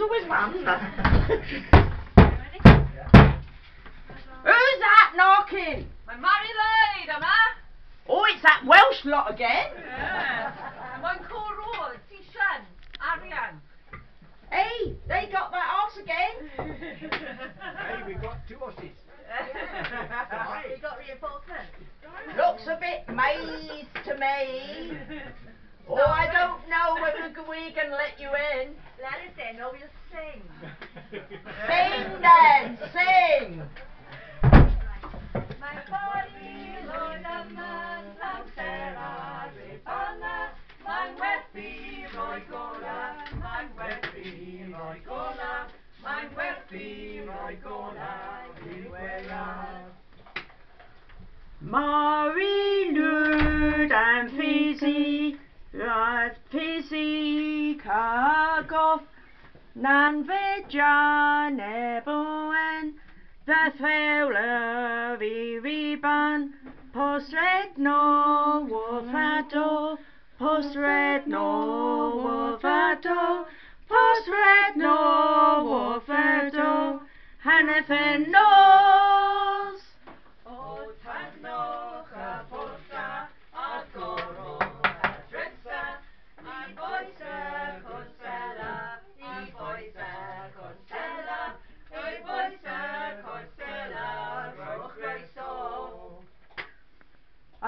there's always one. Who's that knocking? My Mari Lwyd, yma. Oh, it's that Welsh lot again. Ie. Mae'n cwrw, Tishan, Arian. Hey, they got that horse again. Hey, we've got two horses. We got reinforcement. Looks a bit maize to me. Oh, I don't know whether we can let you in. Let us in or we'll sing. Sing then, sing. My body Lloyd yma'n amser ar ei banna. Mae'n werthu roi gola, mae'n werthu roi gola, mae'n werthu roi gola i'r wylad. Mari Lwyd am ffisi, roedd ffisi cagoff, nan fe jan eboen, fe ffewl fi riban, posred no wofado, posred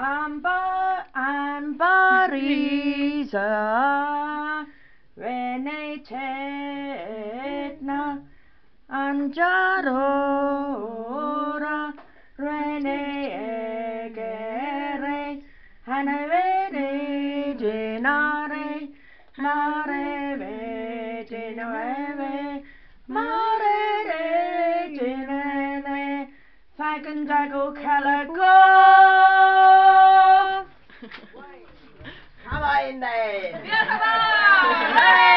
Amber, Rene Tedna, Anjarora, Rene Egere, Hana Rene Dinare, Mare dinare, Mare dinare, Fagan Dago Calago. Come on then. Diolch yn fawr!